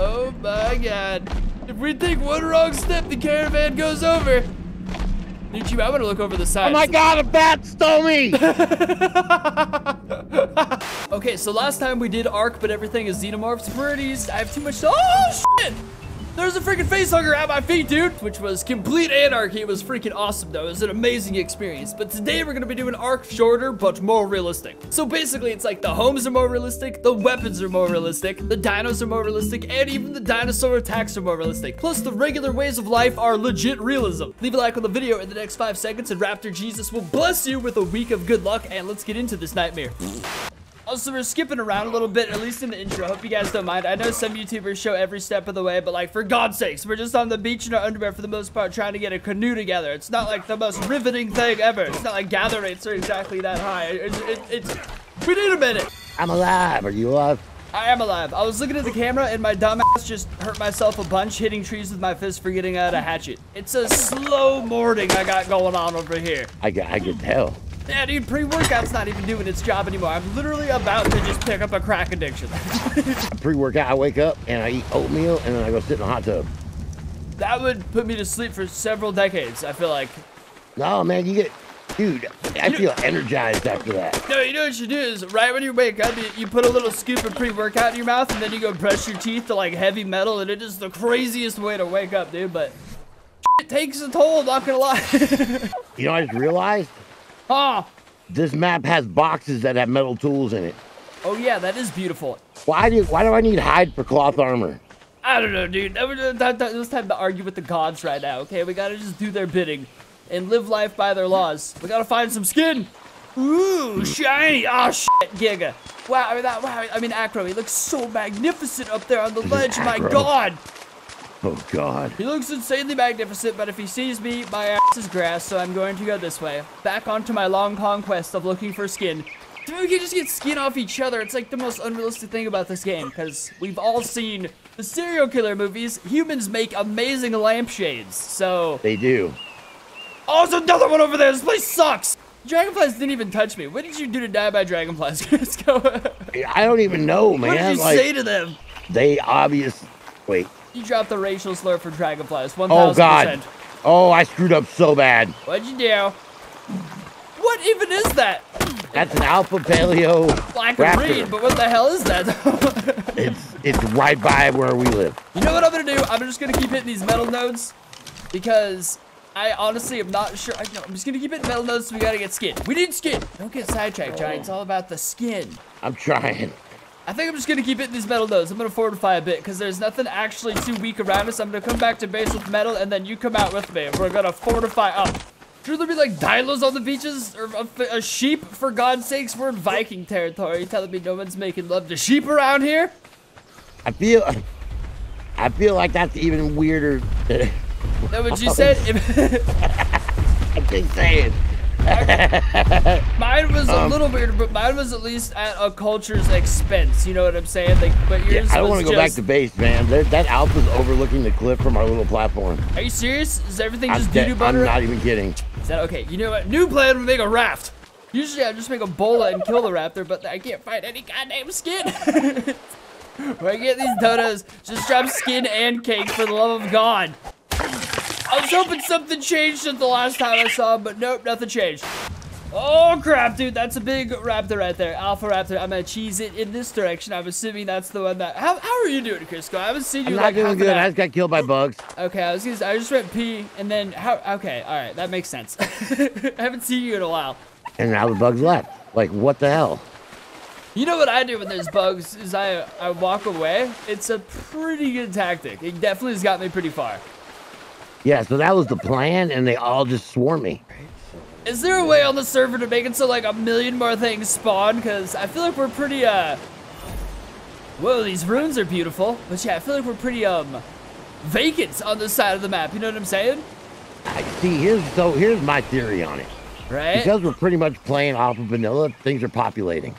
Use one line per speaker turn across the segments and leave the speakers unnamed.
Oh my god. If we take one wrong step, the caravan goes over. Dude, you, I want to look over the side.
Oh my god, a bat stole me!
okay, so last time we did Ark, but everything is Xenomorphs. Pretty, I have too much. Oh, shit! There's a freaking facehugger at my feet, dude, which was complete anarchy. It was freaking awesome, though. It was an amazing experience. But today we're gonna be doing Ark Fjordur, but more realistic. So basically, it's like the homes are more realistic, the weapons are more realistic, the dinos are more realistic, and even the dinosaur attacks are more realistic. Plus, the regular ways of life are legit realism. Leave a like on the video in the next five seconds, and Raptor Jesus will bless you with a week of good luck. And let's get into this nightmare. Also, we're skipping around a little bit, at least in the intro. Hope you guys don't mind. I know some YouTubers show every step of the way, but like, for God's sakes, we're just on the beach in our underwear for the most part trying to get a canoe together. It's not like the most riveting thing ever. It's not like gather rates are exactly that high. It, it, it's, we need a minute.
I'm alive. Are you alive?
I am alive. I was looking at the camera and my dumbass just hurt myself a bunch hitting trees with my fist for getting out a hatchet. It's a slow morning I got going on over here.
I, I can tell.
Yeah, dude, pre-workout's not even doing its job anymore. I'm literally about to just pick up a crack addiction.
pre-workout, I wake up and I eat oatmeal and then I go sit in a hot tub.
That would put me to sleep for several decades, I feel like.
No, man, you get... Dude, I feel energized after that.
No, you know what you do is right when you wake up, you, you put a little scoop of pre-workout in your mouth and then you go brush your teeth to like heavy metal and it is the craziest way to wake up, dude, but it takes a toll, not gonna lie.
you know, I just realized
Huh?
This map has boxes that have metal tools in it.
Oh yeah, that is beautiful.
Why do why do I need hide for cloth armor?
I don't know, dude. It's time to argue with the gods right now, okay? We gotta just do their bidding and live life by their laws. We gotta find some skin. Ooh, shiny. Oh, shit, Giga. Wow, I mean, that, wow, I mean, Acro, he looks so magnificent up there on the ledge. My God.
Oh, God.
He looks insanely magnificent, but if he sees me, my ass is grass, so I'm going to go this way. Back onto my long conquest of looking for skin. Dude, we can just get skin off each other. It's like the most unrealistic thing about this game, because we've all seen the serial killer movies. Humans make amazing lampshades, so...
They do.
Oh, there's another one over there. This place sucks. Dragonflies didn't even touch me. What did you do to die by dragonflies? Let's go.
I don't even know, man.
What did you
like,
say to them?
They obvious. Wait.
You dropped the racial slur for dragonflies. 1000%.
Oh, God. Oh, I screwed up so bad.
What'd you do? What even is that?
That's an alpha paleo
Black raptor. and read, but what the hell is that?
it's it's right by where we live.
You know what I'm gonna do? I'm just gonna keep hitting these metal nodes because I honestly am not sure. I, no, I'm just gonna keep hitting metal nodes. So we gotta get skin. We need skin. Don't get sidetracked, Johnny. It's all about the skin.
I'm trying.
I think I'm just gonna keep hitting these metal nodes. I'm gonna fortify a bit because there's nothing actually too weak around us. I'm gonna come back to base with metal and then you come out with me. We're gonna fortify up. Should there be like dinos on the beaches or uh, a, a, sheep? For God's sakes, we're in Viking territory. telling me no one's making love to sheep around here?
I feel, I feel like that's even weirder.
That what you said?
I'm just saying.
mine was um, a little weird, but mine was at least at a culture's expense. You know what I'm saying? Like, but yours
yeah, I don't want to go back to base, man. That, that alpha's overlooking the cliff from our little platform.
Are you serious? Is everything just doo doo butter?
I'm not even kidding.
Is that okay? You know what? New plan: we make a raft. Usually I just make a bola and kill the raptor, but I can't find any goddamn skin. Where I get these donuts, just drop skin and cake for the love of God. I was hoping something changed since the last time I saw him, but nope, nothing changed. Oh crap, dude, that's a big raptor right there. Alpha raptor. I'm gonna cheese it in this direction. I'm assuming that's the one that. How, how are you doing, Crisco? I haven't seen you
I'm
like
not doing good. I just got killed by bugs.
Okay, I was gonna. I just went pee and then how? Okay, all right, that makes sense. I haven't seen you in a while.
And now the bugs left. Like what the hell?
You know what I do when there's bugs is I I walk away. It's a pretty good tactic. It definitely has got me pretty far.
Yeah, so that was the plan, and they all just swarm me.
Is there a way on the server to make it so like a million more things spawn? Because I feel like we're pretty, uh... Whoa, these runes are beautiful. But yeah, I feel like we're pretty, um... Vacant on this side of the map, you know what I'm saying?
I see, here's, so here's my theory on it.
Right?
Because we're pretty much playing off of vanilla, things are populating.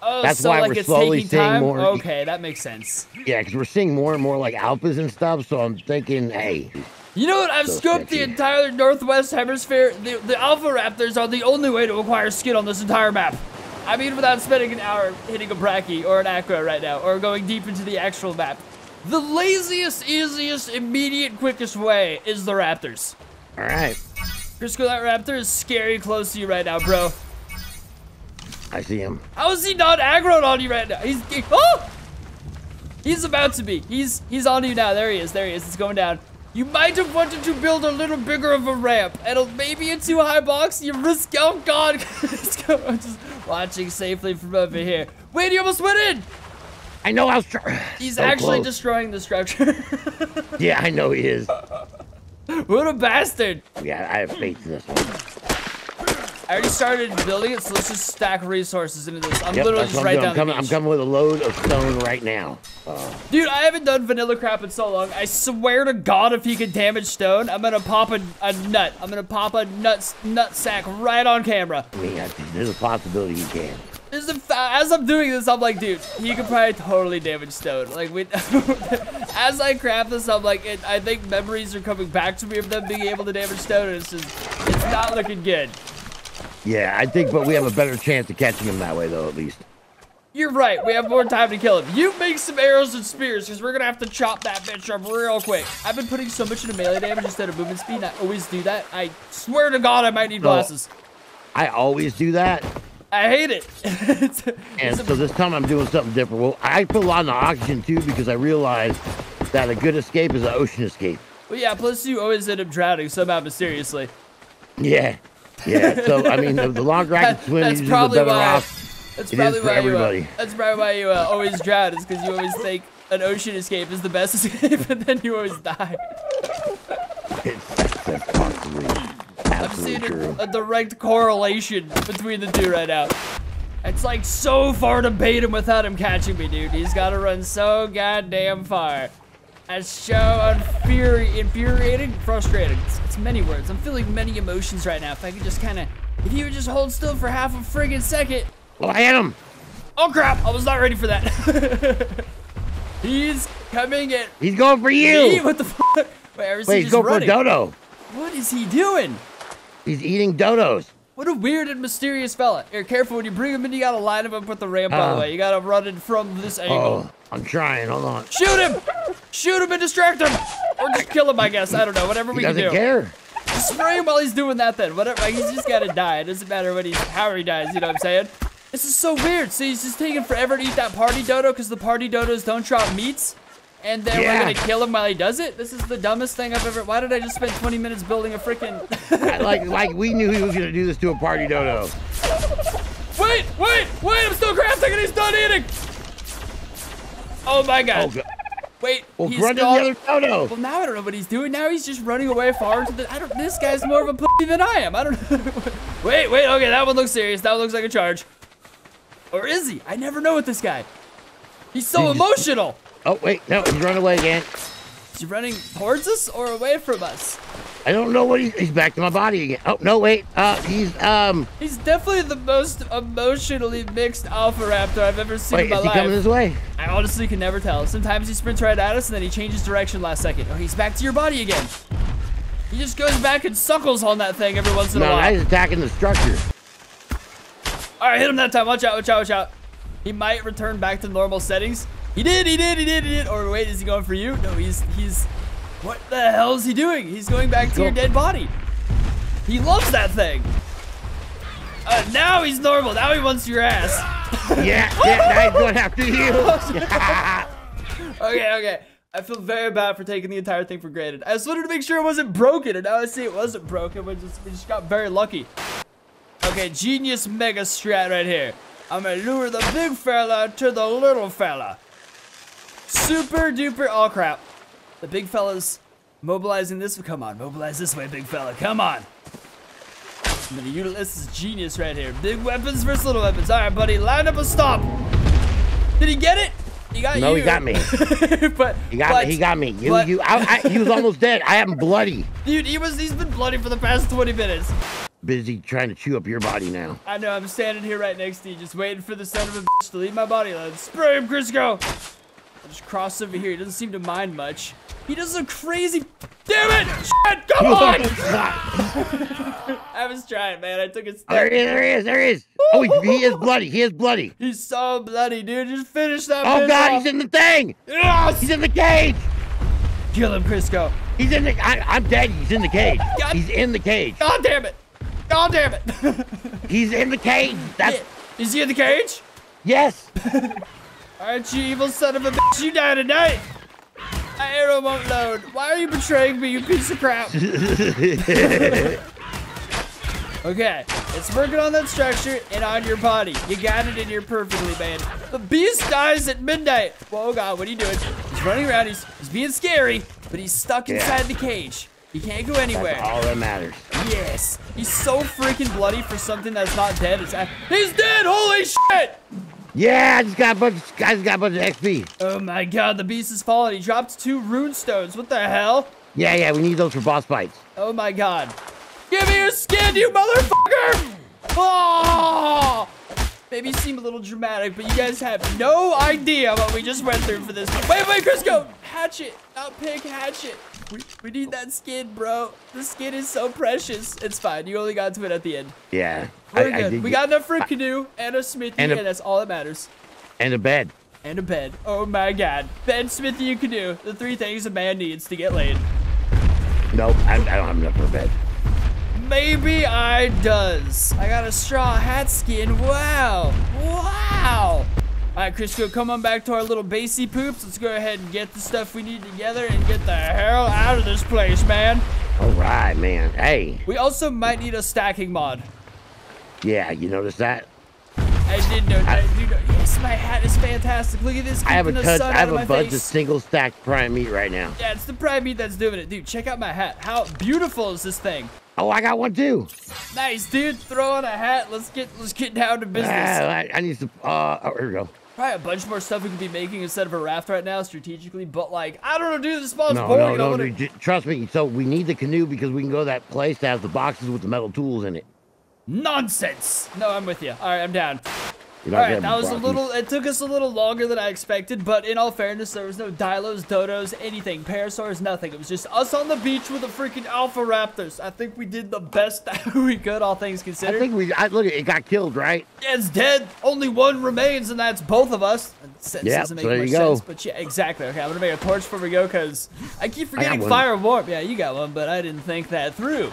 Oh, That's so why like we're slowly seeing time? more. Okay, that makes sense.
Yeah, because we're seeing more and more like alphas and stuff. So I'm thinking, hey,
you know what? I've so scoped the entire northwest hemisphere. The, the Alpha Raptors are the only way to acquire skin on this entire map. I mean, without spending an hour hitting a Brachy or an Acro right now, or going deep into the actual map. The laziest, easiest, immediate, quickest way is the raptors.
All right.
Crisco, that raptor is scary close to you right now, bro.
I see him.
How is he not aggroed on you right now? He's he, oh! He's about to be. He's he's on you now. There he is. There he is. It's going down. You might have wanted to build a little bigger of a ramp. And maybe a too high box. You risk. Oh God! Just watching safely from over here. Wait, he almost went in.
I know I was trying.
He's
So
actually
close.
destroying the structure.
Yeah, I know he is.
what a bastard!
Yeah, I have faith in this one.
I already started building it, so let's just stack resources into this. I'm
Yep,
literally just
I'm
right
doing.
down
I'm coming, I'm coming with a load of stone right now. Uh,
Dude, I haven't done vanilla crap in so long. I swear to God, if he can damage stone, I'm gonna pop a, a nut. I'm gonna pop a nut nut sack right on camera.
I mean, I, there's a possibility he can.
This is a, as I'm doing this, I'm like, dude, he could probably totally damage stone. Like, we, as I craft this, I'm like, it, I think memories are coming back to me of them being able to damage stone, and it's just, it's not looking good.
Yeah, I think, but we have a better chance of catching him that way, though, at least.
You're right. We have more time to kill him. You make some arrows and spears, because we're going to have to chop that bitch up real quick. I've been putting so much into melee damage instead of movement speed, and I always do that. I swear to God, I might need
No.
glasses.
I always do that,
I hate it. It's-
and
it's
so this time I'm doing something different. Well, I put a lot on the oxygen, too, because I realized that a good escape is an ocean escape.
well, yeah, plus you always end up drowning somehow mysteriously.
Yeah. Yeah, so, I mean, the, the longer I can swim,
that's probably
the better
why-
off.
That's
It is
probably
for
why you. Uh,
everybody.
that's probably why you uh, always drown. Is because you always think an ocean escape is the best escape, and then you always die.
It's, that's, possibly
I'm
absolutely
seeing a, a direct correlation between the two right now. It's like so far to bait him without him catching me, dude. He's got to run so goddamn far. That's so infuri- infuriating, frustrating. It's, it's many words. I'm feeling many emotions right now. If I could just kind of, if you would just hold still for half a friggin' second.
Oh, I hit him.
Oh crap! I was not ready for that. He's coming at
He's going for
me.
you.
What the fuck? Wait,
Wait, he's
just
going
running?
for dodo.
What is he doing?
He's eating dodos.
What a weird and mysterious fella. Here, careful when you bring him in. You gotta line him up with the ramp, by the
Uh.
way. You gotta run it from this angle.
Oh, I'm trying. Hold on.
Shoot him! Shoot him and distract him! Or just kill him, I guess. I don't know. Whatever
He
we can
doesn't
do.
care.
Just spray him while he's doing that then. Whatever. Like, he's just gotta die. It doesn't matter what he's, how he dies. You know what I'm saying? This is so weird. See, he's just taking forever to eat that party dodo because the party dodos don't drop meats. And then
Yeah.
we're gonna kill him while he does it? This is the dumbest thing I've ever. Why did I just spend 20 minutes building a freaking.
Like, like we knew he was gonna do this to a party dodo.
wait, wait, wait! I'm still crafting and he's done eating! Oh my god.
Oh, God.
Wait,
Well,
he's
run to the other dodo.
Well, now I don't know what he's doing. Now he's just running away far into the. I don't. This guy's more of a pussy than I am. I don't know. wait, wait. Okay, that one looks serious. That one looks like a charge. Or is he? I never know with this guy. He's so emotional.
Oh, wait, no, he's running away again.
Is he running towards us or away from us?
I don't know what he's, he's back to my body again. Oh, no, wait. Uh, he's, um,
He's definitely the most emotionally mixed alpha raptor I've ever seen
wait,
in my
is he
life.
coming this way?
I honestly can never tell. Sometimes he sprints right at us and then he changes direction last second. Oh, he's back to your body again. He just goes back and suckles on that thing every once in a while.
now he's attacking the structure.
All right, hit him that time. Watch out, watch out, watch out. He might return back to normal settings. He did, he did, he did, he did. Or wait, is he going for you? No, he's, he's, what the hell is he doing? He's going back to your dead body. He loves that thing. Uh, now he's normal. Now he wants your ass.
Yeah, yeah, now he's going after you.
Okay, okay. I feel very bad for taking the entire thing for granted. I just wanted to make sure it wasn't broken, and now I see it wasn't broken. We just, we just got very lucky. Okay, genius mega strat right here. I'm gonna lure the big fella to the little fella. Super duper. Oh crap. The big fella's mobilizing this. Come on, mobilize this way, big fella. Come on. I'm gonna utilize this is genius right here. Big weapons versus little weapons. All right, buddy, line up a stop. Did he get it? He got
No,
you.
he got me.
but
He got
but,
me. He got me. You,
but-
you, I, I, he was almost dead. I am bloody.
Dude, he was. He's been bloody for the past 20 minutes.
Busy trying to chew up your body now.
I know. I'm standing here right next to you, just waiting for the son of a bitch to leave my body. Let's spray him, Crisco. I just cross over here. He doesn't seem to mind much. He does a crazy Damn it! Shit! Come on! I was trying, man. I took a step.
there he is, there he is, there he is. Oh, he, he is bloody, he is bloody.
He's so bloody, dude. Just finish that.
Oh God,
off.
he's in the thing.
Yes!
He's in the cage.
Kill him, Crisco.
He's in the, I, I'm dead, he's in the cage.
God.
He's in the cage.
God damn it! God damn it!
He's in the cage. That's,
Is he in the cage?
yes.
Alright, you evil son of a bitch, you die tonight! My arrow won't load. Why are you betraying me, you piece of crap? Okay, it's working on that structure and on your body. You got it in here perfectly, man. The beast dies at midnight. Whoa, God, what are you doing? He's running around. He's, he's being scary, but he's stuck
Yeah.
inside the cage. He can't go anywhere.
That's all that matters.
Yes. He's so freaking bloody for something that's not dead. It's, he's dead. Holy shit.
Yeah, I just got a bunch, I just got a bunch of XP.
Oh my God, the beast is fallen. He dropped two rune stones. What the hell?
Yeah, yeah, we need those for boss fights.
Oh my God. Give me your skin, you motherfucker! Oh! Maybe seem a little dramatic, but you guys have no idea what we just went through for this. Wait, wait, Crisco! Hatchet, not pig, hatchet. We, we need that skin, bro. The skin is so precious. It's fine. You only got to it at the end.
Yeah.
We're
I- I
good.
did
we got enough for a canoe and a smithy, and,
And
that's all that matters.
And a bed.
And a bed. Oh my god. Bed, smithy, and canoe. The three things a man needs to get laid.
Nope, I, I don't have enough for a bed.
Maybe I does. I got a straw hat skin. Wow. Wow. All right, Crisco, come on back to our little basey poops. Let's go ahead and get the stuff we need together and get the hell out of this place, man.
All right, man. Hey,
We also might need a stacking mod.
yeah, you notice that?
I did know that. You know, yes, my hat is fantastic. Look at this.
I have a
keeping the
ton,
sun
I have a bunch of single stacked prime meat right now.
Yeah, it's the prime meat that's doing it. Dude, check out my hat. How beautiful is this thing?
Oh, I got one too.
Nice, dude. Throw on a hat. Let's get let's get down to business.
Ah, I, I need some. Uh, oh, here we go.
Probably a bunch more stuff we could be making instead of a raft right now, strategically. But like, I don't know, dude. This spawn's
No,
boring.
no, no,
wanna-
dude, trust me. So we need the canoe because we can go to that place that has the boxes with the metal tools in it.
Nonsense. No, I'm with you. All right, I'm down.
Not
right, that was a little. It took us a little longer than I expected, but in all fairness, there was no dilos, dodos, anything, parasaurs, nothing. It was just us on the beach with the freaking alpha raptors. I think we did the best that we could, all things considered.
I think we. I, look, it got killed, right?
Yeah, it's dead. Only one remains, and that's both of us. Sense
Yep,
doesn't make
so there
much
you go.
sense, but yeah, exactly. Okay, I'm gonna make a torch before we go, cause I keep forgetting
one.
fire warp. Yeah, you got one, but I didn't think that through.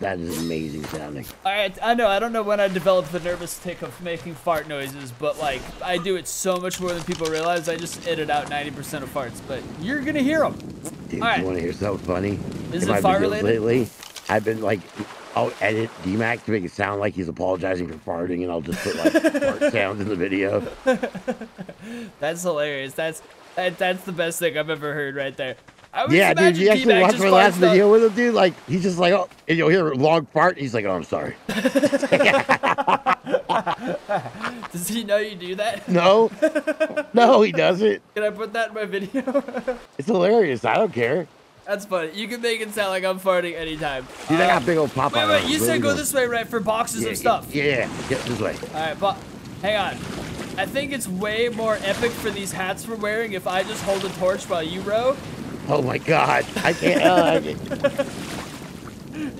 That is amazing sounding.
All right, I know. I don't know when I developed the nervous tick of making fart noises, but like I do it so much more than people realize. I just edit out 90% of farts, but you're gonna hear them.
Dude,
All right.
you want to hear something funny?
Is it
my
fart related?
Lately, I've been like, I'll edit DMAX to make it sound like he's apologizing for farting, and I'll just put like fart sounds in the video.
That's hilarious. That's that, that's the best thing I've ever heard right there. I
Yeah, dude, you actually watched my last video with him, dude. Like, he's just like, oh, and you'll hear a long fart. He's like, oh, I'm sorry.
Does he know you do that?
No, no, he doesn't.
Can I put that in my video?
It's hilarious. I don't care.
That's funny. You can make it sound like I'm farting anytime.
Dude, I
Uh,
got big old pop
Wait, wait, you said go this way, right, for boxes
yeah,
of stuff.
Yeah, yeah, yeah, this way.
Alright, but hang on. I think it's way more epic for these hats we're wearing if I just hold a torch while you row.
Oh my God, I can't. Uh, I, can't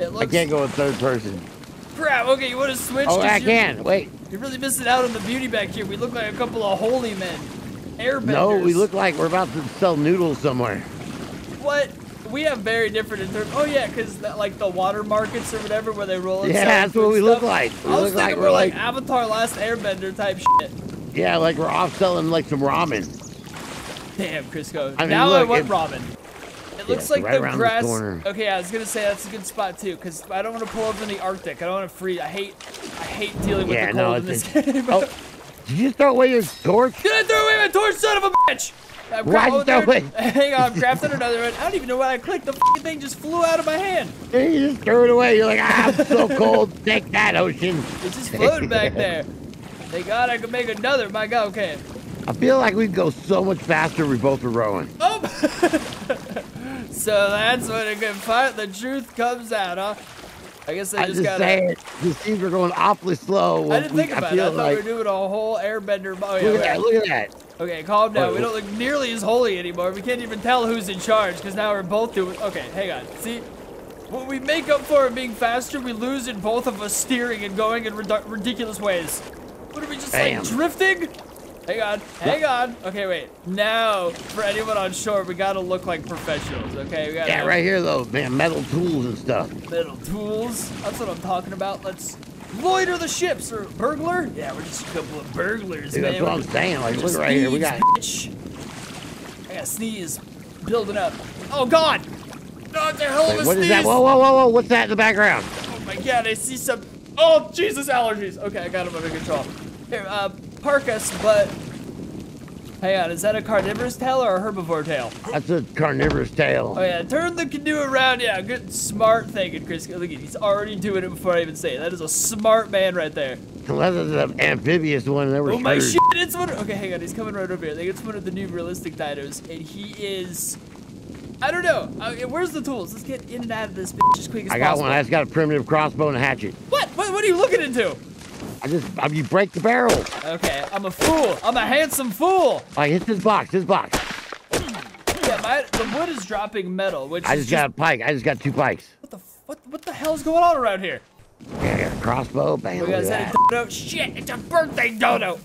It
I can't go in third person.
crap. Okay, you want to switch?
Oh, I can. Wait.
You're really missing out on the beauty back here. We look like a couple of holy men. Airbenders.
No, we look like we're about to sell noodles somewhere.
What? We have very different in terms. Oh yeah, because like the water markets or whatever, where they roll. in
Yeah, that's what we look like. We
I was
look
thinking
like
we're
we're
like,
like-
Avatar: Last Airbender type shit.
Yeah, like we're off selling like some ramen.
Damn, Crisco.
I mean,
now I want
it-
ramen. It looks
so
like
right
the grass.
corner.
Okay, I was gonna say that's a good spot too, because I don't want to pull up in the Arctic. I don't want to freeze. I hate, I hate dealing with
Yeah,
the
no,
cold in this
it's-
game.
Oh, did you throw away your torch?
Did I throw away my torch, son of a bitch? I'm
Why'd you throw it?
Hang on, I'm crafting another one. I don't even know why I clicked. The thing just flew out of my hand.
You just threw it away. You're like, ah, I'm so cold. Take that, ocean.
It's just floating back there. Thank God I could make another. My God, okay.
I feel like we'd go so much faster if we both were rowing.
Oh! so that's when a good fight. The truth comes out, huh? I guess I just,
just
gotta.
saying, these things are going awfully slow.
I didn't
We-
think about
feel
it. I thought
like,
we were doing a whole airbender. Oh, yeah,
look at that. Look at that.
Okay, calm down. We don't look nearly as holy anymore. We can't even tell who's in charge because now we're both doing. Okay, hang on. See, what we make up for it being faster, we lose in both of us steering and going in ridic- ridiculous ways. What are we just
Damn.
like drifting? Hang on, hang on. Okay, wait. Now, for anyone on shore, we gotta look like professionals. Okay, we gotta
Yeah,
have
right here though, man, metal tools and stuff.
metal tools. That's what I'm talking about. Let's loiter the ships or burglar. Yeah, we're just a couple of burglars,
Dude,
man.
that's what I'm saying. Like, look right here, we got.
bitch. I got sneeze building up. Oh God! No, it's a hell of a
what
sneeze.
is that? Whoa, whoa, whoa, whoa! What's that in the background?
Oh my God! I see some. Oh Jesus! Allergies. Okay, I got them under control. Here, uh, park us, but. Hang on, is that a carnivorous tail or a herbivore tail?
That's a carnivorous tail.
Oh yeah, turn the canoe around. Yeah, good, smart thinking, Chris. Look at he's already doing it before I even say it. That is a smart man right there.
Unless it's an amphibious one, there was.
Oh my shit! It's one. It's hang on. He's coming right over here. I think it's one of the new realistic dinos, and he is. I don't know. Uh, where's the tools? Let's get in and out of this bitch as quick as
I got
possible.
one. That's got a primitive crossbow and a hatchet.
What? what? What are you looking into?
I just, I, you break the barrel.
Okay, I'm a fool. I'm a handsome fool.
Like, hit this box, this box.
Yeah, my the wood is dropping metal, which
I
is
just got a pike. I just got two pikes.
what the what what the hell's going on around here?
Yeah, a crossbow. Bam,
We
look
got
at
is that dodo? Shit! It's a birthday dodo.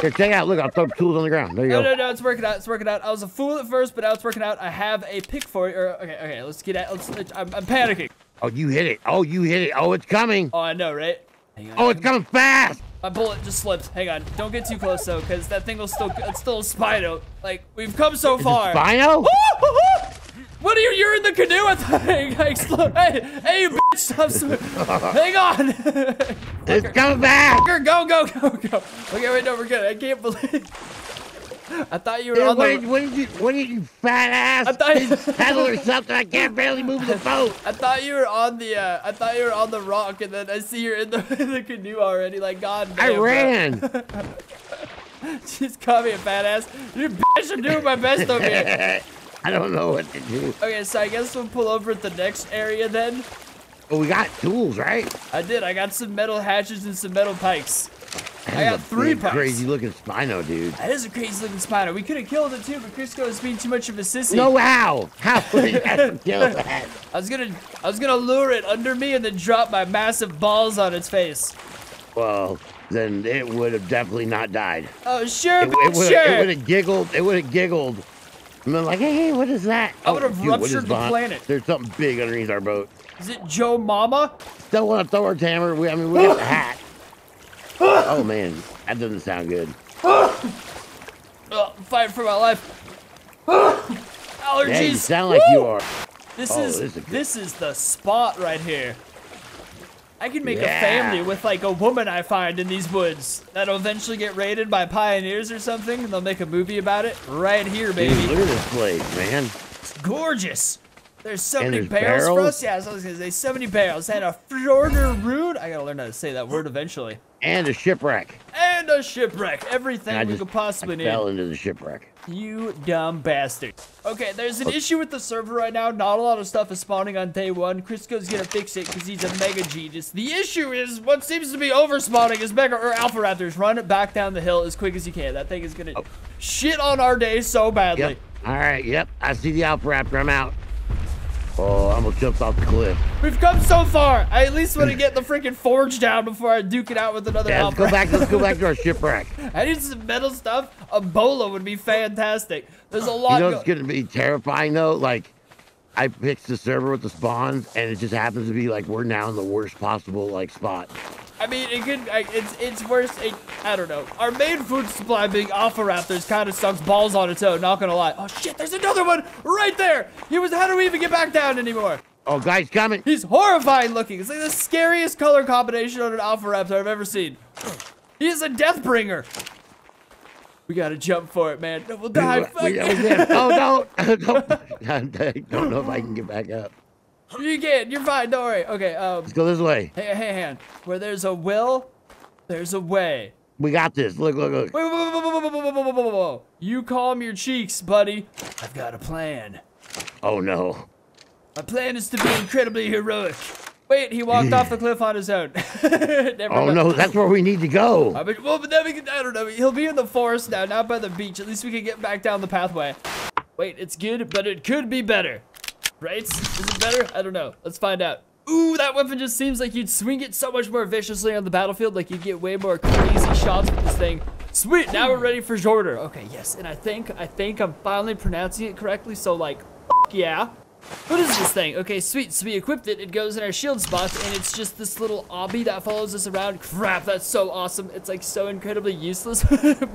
Here, check out. Look, I'll throw tools on the ground. There you
No,
go.
no, no, it's working out. It's working out. I was a fool at first, but now it's working out. I have a pick for it. Or okay, okay, let's get at. Let's- I'm, I'm panicking.
Oh, you hit it. Oh, you hit it. Oh, it's coming.
Oh, I know, right? Hang on.
Oh, it's coming fast.
My bullet just slipped. Hang on. Don't get too close though, because that thing will still. It's still a Spino. Like we've come so
Is
far.
it Spino?
What are you? You're in the canoe. I thought I exploded. Hey, hey, you bitch! Stop swimming. Hang on.
It's coming back.
Go, go, go, go. Okay, wait, no, we're good. I can't believe. I thought you were
Dude,
on
what,
the.
did, what did you, what did you fat ass?
I thought- you
pedal or something. I can't barely move the boat.
I thought you were on the. Uh, I thought you were on the rock, and then I see you're in the, in the canoe already. Like, god damn.
I ran.
Just call me a fat ass. You bitch. I'm doing my best over here.
I don't know what to do.
Okay, so I guess we'll pull over at the next area then.
But we got tools, right?
I did. I got some metal hatchets and some metal pikes. I got three
big, crazy looking Spino, dude.
That is a crazy looking spider. We could have killed it too, but Crisco is being too much of a sissy.
No, how? How would you have kill that?
I was gonna, I was gonna lure it under me and then drop my massive balls on its face.
Well, then it would have definitely not died.
Oh sure,
It, it would
sure.
it would have giggled. It would have giggled. And then like, hey, hey, what is that?
I oh,
dude, what is
ruptured the
behind-
planet.
There's something big underneath our boat.
Is it Joe Mama?
Still want to throw our hammer. We, I mean, we got the hat. Oh man, that doesn't sound good.
Oh, I'm fighting for my life. Allergies.
Yeah, you sound like you are.
This
Oh,
is
this is
this is the spot right here. I can make
Yeah.
a family with like a woman I find in these woods that'll eventually get raided by pioneers or something, and they'll make a movie about it right here, baby.
Dude, look at this place, man.
It's gorgeous. There's so
And
many
there's
barrels, for us. Yeah, I was gonna say 70 barrels and a Fjordur Rude. I gotta learn how to say that word eventually.
And a shipwreck.
And a shipwreck. Everything
And I
we
just
could possibly
I
need.
fell into the shipwreck.
You dumb bastard. Okay, there's an oh. issue with the server right now. Not a lot of stuff is spawning on day one. Crisco's gonna fix it because he's a mega genius. The issue is what seems to be over spawning is mega or alpha raptors. Run it back down the hill as quick as you can. That thing is gonna oh. shit on our day so badly.
Yep. All right. Yep. I see the Alpha Raptor. I'm out. Oh, I almost jumped off the cliff.
We've come so far. I at least want to get the freaking forge down before I duke it out with another
Yeah, let's go back. Let's go back to our shipwreck.
I need some metal stuff. A bola would be fantastic. There's a lot.
You know
go-
gonna be terrifying though? Like, I picked the server with the spawns, and it just happens to be like we're now in the worst possible like spot.
I mean, it could. It's it's worse. It, I don't know. Our main food supply being Alpha Raptors kind of sucks balls on its own. Not gonna lie. Oh shit! There's another one right there. He was. How do we even get back down anymore?
Oh, guys, coming!
He's horrifying looking. It's like the scariest color combination on an Alpha Raptor I've ever seen. He is a death bringer. We gotta jump for it, man. No, We'll die.
We-
Fuck.
we- we. Oh no! don't, I don't know if I can get back up.
You can. You're fine. Don't worry. Okay. Um,
Let's go this way.
Hey, hey, hand. Where there's a will, there's a way.
We got this. Look, look, look.
Whoa, whoa, whoa, whoa, whoa, whoa, whoa, whoa. You calm your cheeks, buddy. I've got a plan.
Oh, no.
My plan is to be incredibly heroic. Wait, he walked off the cliff on his own. Never
oh
mind.
no, that's where we need to go.
I mean, well, but then we can, I don't know. He'll be in the forest now, not by the beach. At least we can get back down the pathway. Wait, it's good, but it could be better. Right? Is it better? I don't know. Let's find out. Ooh, that weapon just seems like you'd swing it so much more viciously on the battlefield. Like you'd get way more crazy shots with this thing. Sweet, now we're ready for Jordan. Okay, yes, and I think, I think I'm finally pronouncing it correctly. So like, yeah. What is this thing? Okay, sweet. So we equipped it. It goes in our shield spot, and it's just this little obby that follows us around. Crap, that's so awesome. It's like so incredibly useless,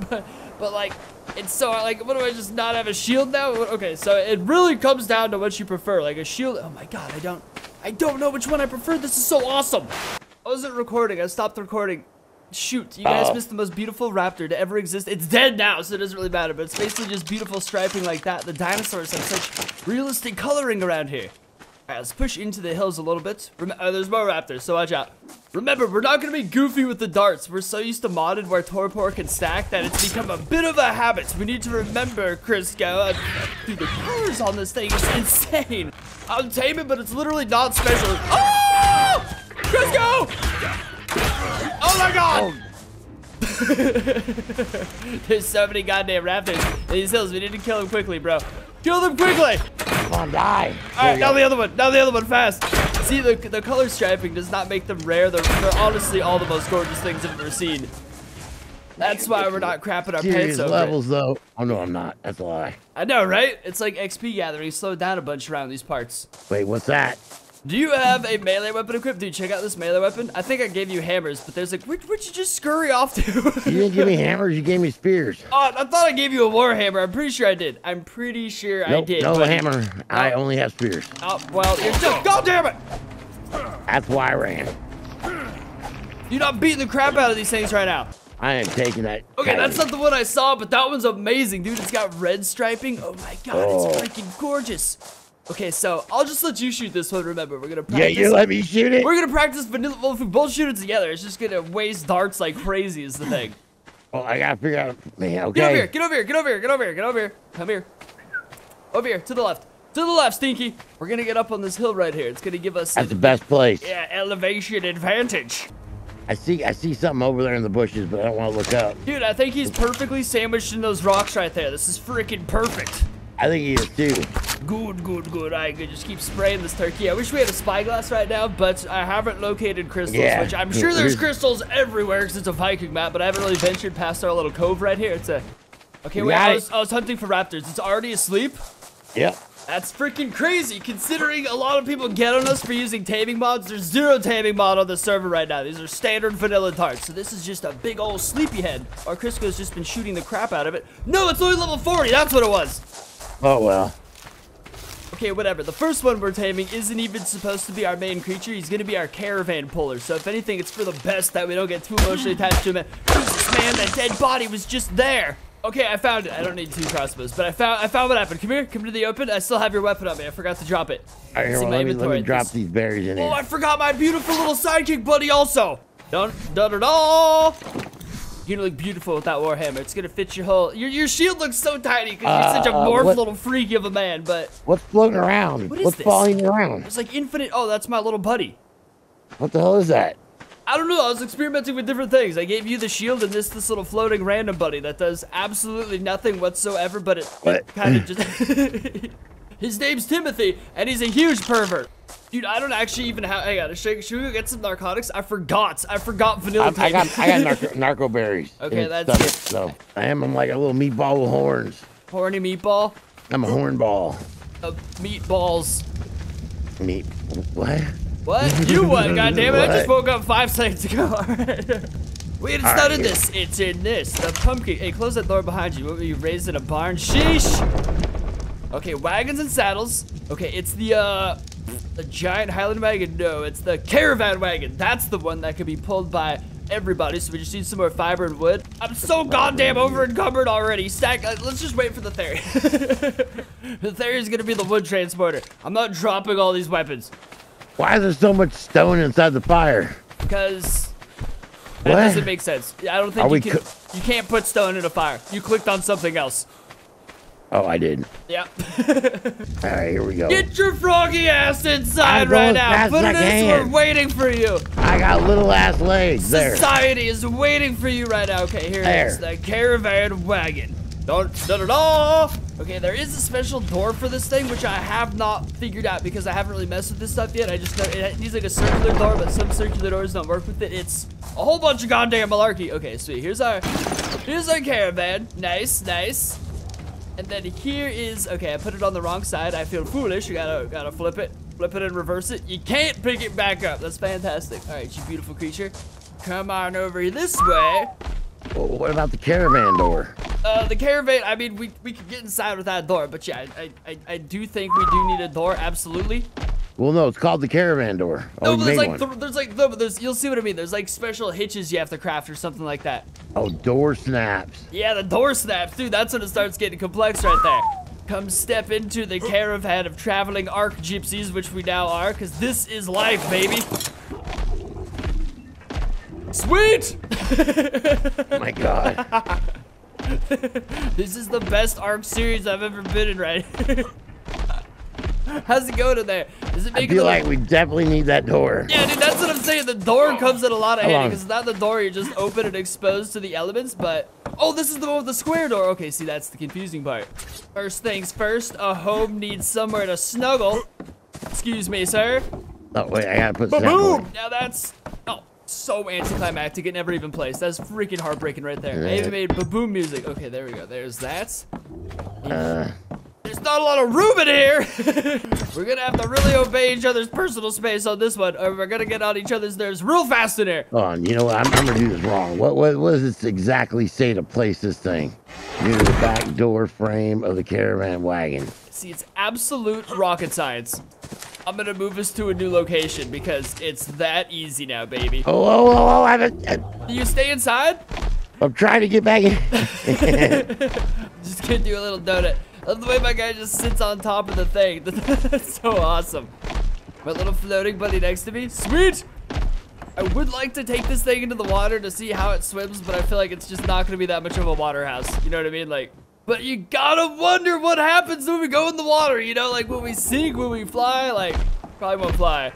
but but like it's so like what do I just not have a shield now? Okay, so it really comes down to what you prefer. Like a shield. Oh my god, I don't I don't know which one I prefer. This is so awesome. I wasn't recording. I stopped recording. Shoot, you guys
Oh.
missed the most beautiful raptor to ever exist. It's dead now, so it doesn't really matter, but it's basically just beautiful striping like that. The dinosaurs have such realistic coloring around here. Alright, let's push into the hills a little bit. Rem oh, there's more raptors, so watch out. Remember, we're not gonna be goofy with the darts. We're so used to modded where Torpor can stack that it's become a bit of a habit. We need to remember, Crisco. Uh, dude, the colors on this thing is insane. I'll tame it, but it's literally not special. Oh! Crisco! Oh my god! Oh. There's so many goddamn raptors in these hills. We need to kill them quickly, bro. Kill them quickly!
Come on, die.
All right, now the other one. Now the other one, fast. See, the, the color striping does not make them rare. They're, they're honestly all the most gorgeous things I've ever seen. That's why we're not crapping our
Serious
pants over
levels though. Oh no, I'm not. That's a lie.
I know, right? It's like XP gathering. Slowed down a bunch around these parts.
Wait, what's that?
Do you have a melee weapon equipped? Dude, check out this melee weapon. I think I gave you hammers, but there's like, where, where'd you just scurry off to?
You didn't give me hammers. You gave me spears.
Oh, I thought I gave you a war hammer. I'm pretty sure I did. I'm pretty sure I
Nope,
did.
no
but-
hammer. I oh. only have spears.
Oh, well, you're still. God damn it!
That's why I ran.
You're not beating the crap out of these things right now.
I am taking that.
Okay, that's not the one I saw, but that one's amazing, dude. It's got red striping. Oh my god,
Oh.
it's freaking gorgeous. Okay, so I'll just let you shoot this one. Remember, we're gonna practice.
Yeah, you let me shoot it.
we're gonna practice vanilla. Well, if we both shoot it together, it's just gonna waste darts like crazy. Is the thing.
Well, I gotta figure out. Man, okay.
Get over here. Get over here. Get over here. Get over here. Get over here. Come here. Over here. To the left. To the left, Stinky. We're gonna get up on this hill right here. It's gonna give us
That's the best place.
yeah, elevation advantage.
I see. I see something over there in the bushes, but I don't want to look up.
Dude, I think he's perfectly sandwiched in those rocks right there. This is freaking perfect.
I think he is too.
Good, good, good. I could just keep spraying this turkey. I wish we had a spyglass right now, but I haven't located crystals,
Yeah.
which I'm sure there's crystals everywhere because it's a Viking map, but I haven't really ventured past our little cove right here. It's a... Okay,
We
wait, I was, I was hunting for raptors. It's already asleep?
Yep.
That's freaking crazy, considering a lot of people get on us for using taming mods. There's zero taming mod on the server right now. These are standard vanilla tarts. So this is just a big old sleepyhead. Our Crisco's just been shooting the crap out of it. No, it's only level 40. That's what it was.
Oh well.
Okay, whatever. The first one we're taming isn't even supposed to be our main creature. He's gonna be our caravan puller. So if anything, it's for the best that we don't get too emotionally attached to him. Jesus, man, that dead body was just there. Okay, I found it. I don't need two crossbows, but I found I found what happened. Come here, come to the open. I still have your weapon on me. I forgot to drop it.
All right, here, well, let me, let me drop these berries in
Oh, I forgot my beautiful little sidekick buddy also. Dun dun dun dun. You're gonna look beautiful with that warhammer. It's gonna fit your whole. Your your shield looks so tiny because you're such a
Uh,
morph
what-
little freak of a man. But
What's floating around?
What is
What's
this?
falling around?
It's like infinite. Oh, that's my little buddy.
What the hell is that?
I don't know. I was experimenting with different things. I gave you the shield and this this little floating random buddy that does absolutely nothing whatsoever. But it,
What?
kind of just. His name's Timothy, and he's a huge pervert. Dude, I don't actually even have. Hang on, should, should we go get some narcotics? I forgot. I forgot vanilla.
I, I got. I got narco, narco berries.
Okay, that's
stomach,
good.
So I am. I'm like a little meatball with horns.
horny meatball.
I'm a hornball.
Uh, meatballs.
Meat. What?
What? You what? God damn it! I just woke up five seconds ago. Alright. Wait, it's
All
not
right,
in
here.
this. It's in this. The pumpkin. Hey, close that door behind you. What were you raised in a barn? Sheesh. Okay, wagons and saddles. Okay, it's the uh, the giant Highland wagon. No, it's the caravan wagon. That's the one that could be pulled by everybody. So we just need some more fiber and wood. I'm so goddamn over encumbered already. Stack. Uh, let's just wait for the ferry. the ferry is gonna be the wood transporter. I'm not dropping all these weapons
Why is there so much stone inside the fire?
because that
What?
doesn't make sense. I don't think
Are
you
we
can. you can't put stone in a fire. You clicked on something else.
Oh, I did.
Yep.
All right, here we go.
Get your froggy ass inside right now. Put it in. We're waiting for you.
I got little ass legs there.
Society is waiting for you right now. Okay, here
There.
it is. The caravan wagon. Da, da, da, da. Okay, there is a special door for this thing, which I have not figured out because I haven't really messed with this stuff yet. I just know it needs like a circular door, but some circular doors don't work with it. It's a whole bunch of goddamn malarkey. Okay, sweet. Here's our, here's our caravan. Nice, nice. And then here is, okay, I put it on the wrong side. I feel foolish. You gotta, gotta flip it, flip it and reverse it. You can't pick it back up. That's fantastic. All right, you beautiful creature. Come on over this way.
Well, what about the caravan door?
Uh, the caravan, I mean, we, we could get inside without a door, but yeah, I, I, I do think we do need a door, absolutely.
Well, no, it's called the caravan door. Oh,
No, but there's like, th there's like, there's, you'll see what I mean. There's like special hitches you have to craft or something like that.
oh, door snaps.
Yeah, the door snaps, dude. That's when it starts getting complex right there. Come step into the caravan of traveling Ark gypsies, which we now are, because this is life, baby. Sweet!
Oh my God.
This is the best Ark series I've ever been in, right? How's it going in there? Does it
I
make a
feel
little...
like we definitely need that door.
Yeah, dude, that's what I'm saying. The door comes in a lot of
Hold
handy because it's not the door you're just open and exposed to the elements, but oh, this is the one with the square door. Okay, see, that's the confusing part. First things first, a home needs somewhere to snuggle. Excuse me, sir.
Oh, wait, I gotta put snap
Boom!
on.
Now that's oh, so anticlimactic. It never even plays. That's freaking heartbreaking right there. I even made ba-boom music. Okay, there we go. There's that.
Uh,
There's not a lot of room in here. we're gonna have to really obey each other's personal space on this one, or we're gonna get on each other's nerves real fast in here.
on, you know what? I'm, I'm gonna do this wrong. What, what, what does this exactly say to place this thing? Near the back door frame of the caravan wagon.
See, it's absolute rocket science. I'm gonna move us to a new location because it's that easy now, baby.
Oh, oh, oh, oh, I haven't, I-
you stay inside?
I'm trying to get back in.
Just gonna do a little donut. Love the way my guy just sits on top of the thing. That's so awesome. My little floating buddy next to me. Sweet! I would like to take this thing into the water to see how it swims, but I feel like it's just not gonna be that much of a water house. You know what I mean? Like, but you gotta wonder what happens when we go in the water, you know? Like, when we sink, when we fly, like, probably won't fly.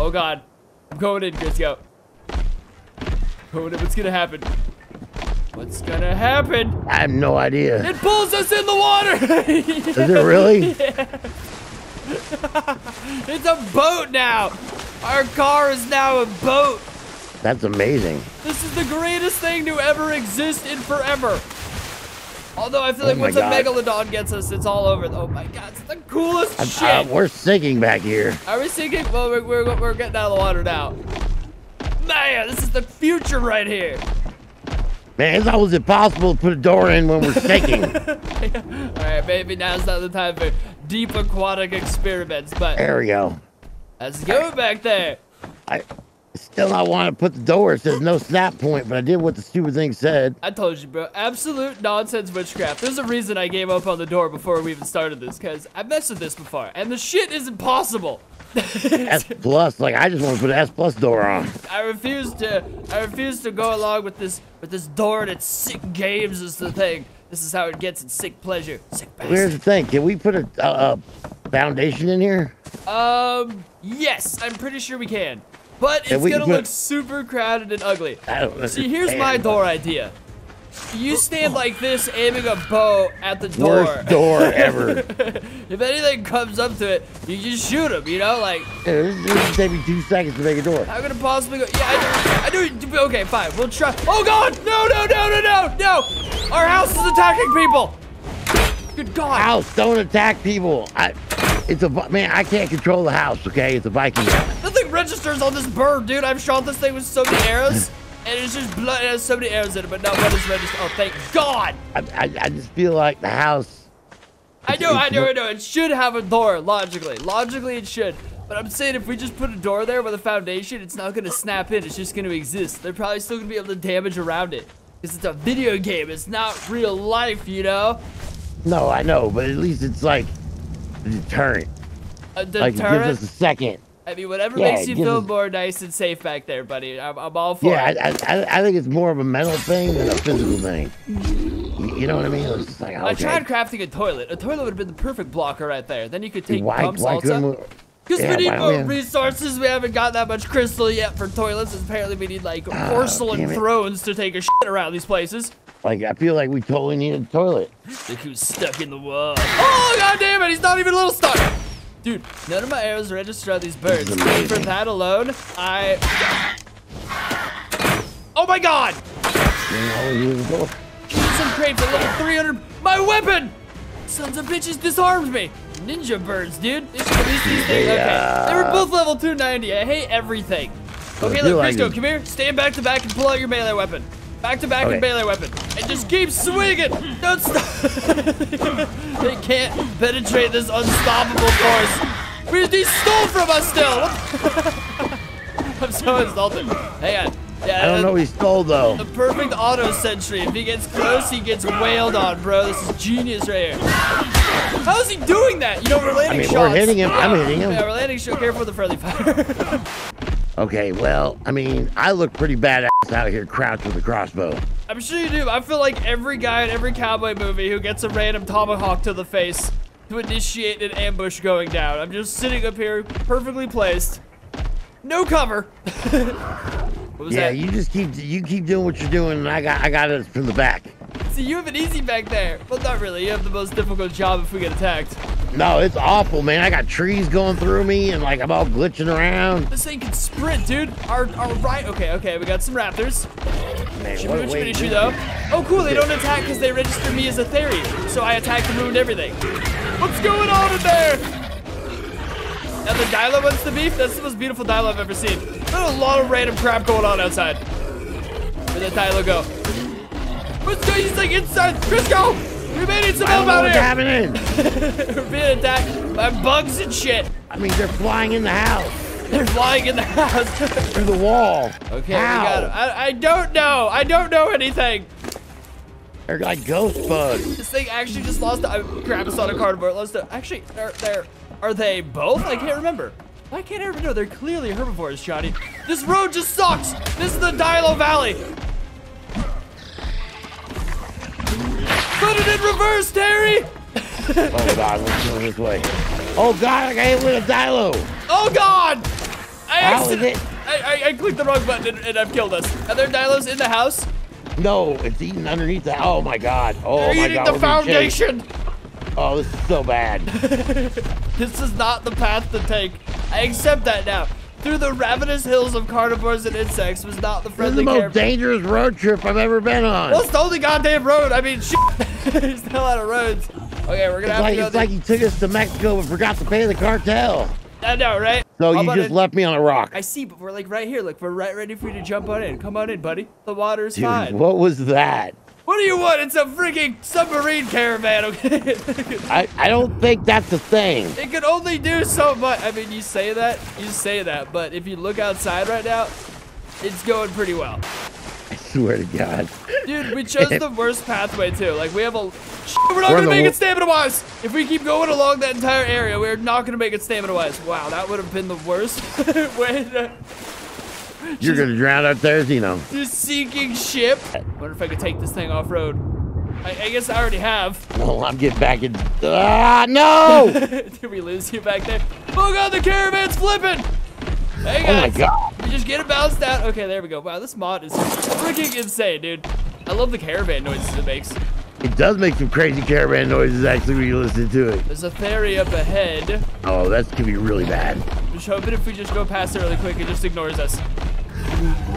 Oh God. I'm going in, Chris, go. Going in, what's gonna happen? What's gonna happen?
I have no idea.
It pulls us in the water!
Is it really?
it's a boat now! Our car is now a boat!
That's amazing.
This is the greatest thing to ever exist in forever! Although I feel
Oh
like once a megalodon gets us, it's all over. Oh my god, it's the coolest
Uh,
shit!
we're sinking back here.
Are we sinking? Well, we're, we're, we're getting out of the water now. Man, this is the future right here!
Man, it's almost impossible to put a door in when we're sinking.
Alright, maybe now's not the time for deep aquatic experiments, but
there we go.
let's go back there!
I still not want to put the door. It says no snap point, but I did what the stupid thing said.
I told you, bro. Absolute nonsense witchcraft. There's a reason I gave up on the door before we even started this, because I've messed with this before, and the shit is impossible.
S plus, like I just want to put an S plus door on.
I refuse to. I refuse to go along with this with this door and its sick games is the thing. This is how it gets its sick pleasure. Sick
Here's
bastard.
the thing: can we put a, a, a foundation in here?
Um, yes, I'm pretty sure we can, but it's gonna look super crowded and ugly.
I don't
See, here's my door idea. You stand like this, aiming a bow at the door.
Worst door ever.
if anything comes up to it, you just shoot him, you know? Like,
Yeah, this, take me two seconds to make a door.
how could it possibly go? Yeah, I do. I do. Okay, fine. We'll try. Oh, God! No, no, no, no, no, no! Our house is attacking people! Good God.
House, don't attack people. I, it's a man. I can't control the house. Okay, it's a Viking.
Nothing registers on this bird, dude. I've shot this thing with so many arrows, and it's just blood. It has so many arrows in it, but not one is registered. Oh, thank God!
I, I, I just feel like the house.
I know, I know, I know. It should have a door, logically. Logically, it should. But I'm saying if we just put a door there with a foundation, it's not gonna snap in. It's just gonna exist. They're probably still gonna be able to damage around it. Because it's a video game. It's not real life, you know?
No, I know, but at least it's like a deterrent.
A deterrent?
Like it gives us a second.
I mean, whatever
Yeah,
makes you feel more nice and safe back there, buddy. I'm, I'm all for
Yeah,
it.
I, I, I think it's more of a mental thing than a physical thing. You know what I mean? It was just like, okay.
I tried crafting a toilet. A toilet would have been the perfect blocker right there. Then you could take
why,
pumps
why
also. Because
Yeah,
we need more
we-
resources. We haven't got that much crystal yet for toilets. Apparently, we need like porcelain
Ah, it.
thrones to take a shit around these places.
Like, I feel like we totally need a toilet.
Look who's stuck in the wall. Oh, god damn it. He's not even a little stuck. Dude, none of my arrows register on these birds. for that alone, I. Oh my god!
You you was going-
Some crates at level 300. My weapon! Sons of bitches disarmed me. Ninja birds, dude. They should release these things. Okay. They were both level 290. I hate everything. Okay, look,
like
Crisco, come here. Stand back to back and pull out your melee weapon. Back to back
Okay.
and melee weapon. And just keep swinging. Don't stop. they can't penetrate this unstoppable force. We, he stole from us still. I'm so insulted. Hang on. Yeah,
I don't know he stole, though.
the perfect auto sentry. If he gets close, he gets wailed on, bro. This is genius right here. How is he doing that? You know, we're landing
I mean,
shots.
we're hitting him. I'm hitting him.
Yeah, we're landing shots. Careful with the friendly fire.
Okay, well, I mean, I look pretty badass out here crouched with a crossbow.
I'm sure you do. I feel like every guy in every cowboy movie who gets a random tomahawk to the face to initiate an ambush going down. I'm just sitting up here, perfectly placed. No cover. what was
Yeah,
that?
you just keep you keep doing what you're doing, and I got I got it from the back.
See, you have it easy back there. Well, not really. You have the most difficult job if we get attacked.
No, it's awful, man. I got trees going through me, and like I'm all glitching around.
This thing can sprint, dude. Our, our right. Okay, okay. We got some raptors.
Man,
Should
what
we
a
should
way
we
do
though? Oh, cool. They don't attack because they register me as a Theri. So I attacked and ruined everything. What's going on in there? Now the Dilo wants the beef. That's the most beautiful Dilo I've ever seen. There's a lot of random crap going on outside. Where'd that Dilo go? Let's go. He's like inside. Crisco! We may need some
I
help
don't know
out
what's
here.
happening.
We're being attacked by bugs and shit.
I mean, they're flying in the house
They're flying in the house.
through the wall.
Okay,
How?
we got him. I, I don't know. I don't know anything.
They're like ghost bugs.
This thing actually just lost. I on a cardboard. Let's do. Actually, they're, they're, are they both? I can't remember. Why can't I remember? No, they're clearly herbivores, Johnny. This road just sucks. This is the Dilo Valley. Put it in reverse, Terry.
Oh god, let's go this way. Oh god, I got hit with a dilo.
Oh God. I
How is it?
I, I, I clicked the wrong button and, and I've killed us. Are there Dilos in the house?
No, it's eating underneath the. Oh my god. Oh
They're
my
eating
god.
the
we're being chased.
foundation.
Oh, this is so bad.
This is not the path to take. I accept that now. Through the ravenous hills of carnivores and insects was not the friendly.
This is the most dangerous road trip I've ever been on.
Well, it's the only goddamn road. I mean, shit. There's still a lot of roads. Okay, we're gonna
It's
have
like
to go.
it's like he took us to Mexico but forgot to pay the cartel.
I know, right?
So
How
you just
it-
left me on a rock.
I see, but we're like right here. Look, we're right ready for you to jump on in. Come on in, buddy. The water's
Dude,
fine.
what was that?
What do you want? It's a freaking submarine caravan, okay?
I, I don't think that's a thing.
it can only do so much. I mean, you say that, you say that, but if you look outside right now, it's going pretty well.
I swear to God.
Dude, we chose the worst pathway too. Like we have a. We're not gonna make it stamina wise. If we keep going along that entire area, we're not gonna make it stamina wise. Wow, that would have been the worst way to.
You're gonna drown out there, Zeno.
This sinking ship. Wonder if I could take this thing off road. I, I guess I already have.
No, I'm getting back in. Ah, no!
Did we lose you back there? Oh god, the caravan's flipping! Hey
Oh my God.
we just get it bounced out. Okay, there we go. Wow, this mod is freaking insane, dude. I love the caravan noises it makes.
It does make some crazy caravan noises actually when you listen to it.
There's a ferry up ahead.
Oh, that's gonna be really bad.
Just hoping if we just go past it really quick, it just ignores us.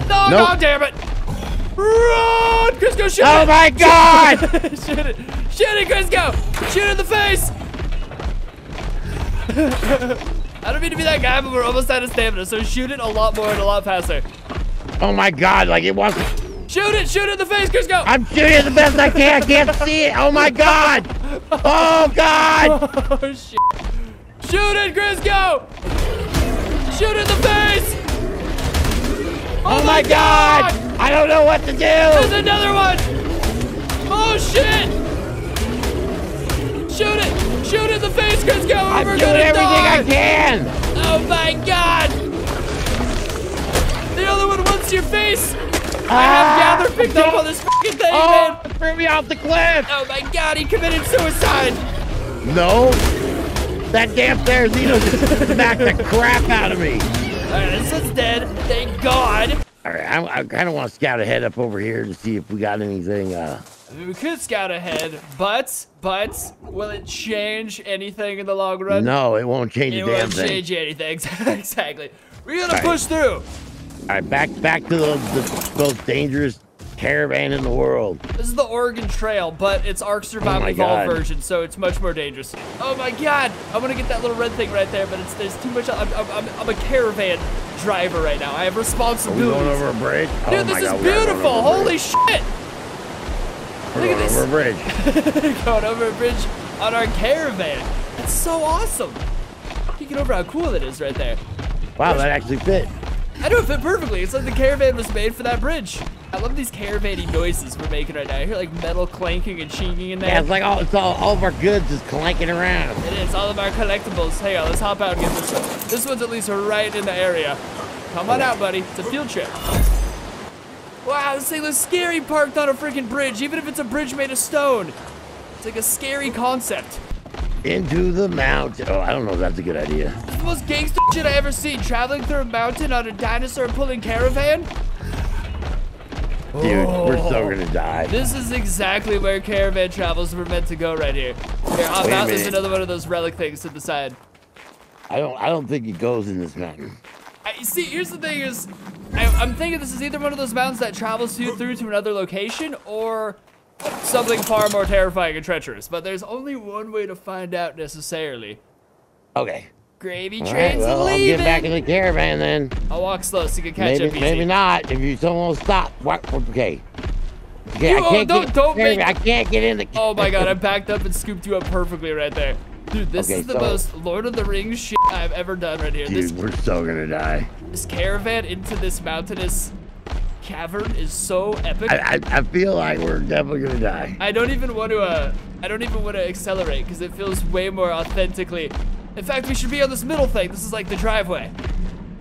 No,
Nope.
no, damn it! Run! Crisco, shoot
Oh
it!
my God!
shoot it! Shoot it, Crisco! Shoot it in the face! I don't mean to be that guy, but we're almost out of stamina, so shoot it a lot more and a lot faster.
Oh my God! Like it wants.
Shoot it! Shoot it in the face, Crisco!
I'm shooting the best I can. I can't see it. Oh my God! Oh God!
Oh shit! Shoot it, Crisco! Shoot it in the face!
Oh, oh my God! I don't know what to do.
There's another one! Oh shit! Shoot it! Shoot it in the face, Crisco!
I'm
we're
doing everything
die!
I can.
Oh my god! The other one wants your face! I have
Ah,
Gather picked up on this fucking thing,
Oh,
man.
threw me off the cliff.
Oh my god, he committed suicide.
No. That damn Therizino just smacked the crap out of me.
Alright, this one's dead. Thank God.
All right, I, I kind of want to scout ahead up over here to see if we got anything. Uh,
I mean, we could scout ahead, but, but, will it change anything in the long run?
no, it won't change
It
a damn
won't change anything. exactly. We're gonna
Alright.
push through.
All right, back back to the, the most dangerous caravan in the world.
This is the Oregon Trail, but it's Ark oh Survival
Oh
Evolved version, so it's much more dangerous. Oh my god! I'm gonna get that little red thing right there, but it's there's too much. I'm, I'm, I'm, a caravan driver right now. I have
Are we
responsibilities.
going over a bridge? oh
Dude,
my
this is
God, we
beautiful! Holy shit!
We're
look at
going
this.
over a bridge.
Going over a bridge on our caravan. That's so awesome. You get over how cool it is right there.
Wow, that actually fit.
I know it fit perfectly. It's like the caravan was made for that bridge. I love these caravan noises we're making right now. I hear like metal clanking and chinking in there.
Yeah, it's like all it's all, all of our goods is clanking around.
It is all of our collectibles. Hang on, let's hop out and get this one. This one's at least right in the area. Come on out, buddy. It's a field trip. Wow, this thing looks scary parked on a freaking bridge, even if it's a bridge made of stone. It's like a scary concept.
Into the mountain. Oh, I don't know if that's a good idea.
It's the most gangster shit I ever seen. Traveling through a mountain on a dinosaur pulling caravan.
Dude, we're so
Oh.
gonna die.
This is exactly where caravan travels were meant to go right here. Here, hop out. There's another one of those relic things to the side.
I don't I don't think it goes in this mountain.
I, see, here's the thing is, I, I'm thinking this is either one of those mountains that travels you through to another location or something far more terrifying and treacherous. But there's only one way to find out necessarily.
Okay.
Gravy
All right,
train's
well, I'll
leaving.
get back in the caravan then.
I'll walk slow so you can catch
Maybe
up easy.
maybe not. If you someone will stop. What okay. Okay,
You-
I
oh,
can't
don't-
get
don't make-
I can't get in the
Oh my god, I backed up and scooped you up perfectly right there. Dude, this
Okay,
is the
so-
most Lord of the Rings shit I've ever done right here. This
Dude, we're so gonna die.
this caravan into this mountainous cavern is so epic.
I, I, I feel like we're definitely gonna die.
I don't even want to, uh, I don't even want to accelerate because it feels way more authentically. In fact, we should be on this middle thing. This is like the driveway.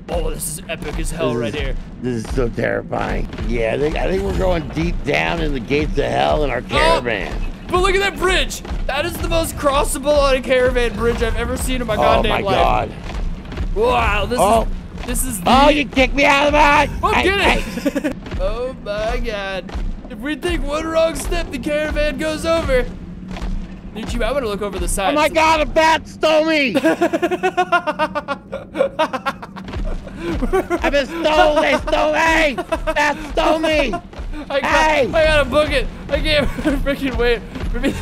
Oh, this is epic as hell
This
right
is-
here.
This is so terrifying. Yeah, I think I think we're going deep down in the gates of hell in our caravan.
But look at that bridge. That is the most crossable on a caravan bridge I've ever seen in my
Oh,
goddamn
my
life.
god.
Wow, this
Oh.
is, this is the,
Oh, you kicked me out of the mine!
Oh,
hey.
it! oh my god. If we take one wrong step, the caravan goes over. Nichi, I want to look over the side.
Oh my god, a bat stole me! I've been stolen! They stole me! Bat stole me!
I got,
Hey!
I gotta book it. I can't freaking wait for me.